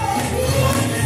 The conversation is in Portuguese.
Amém.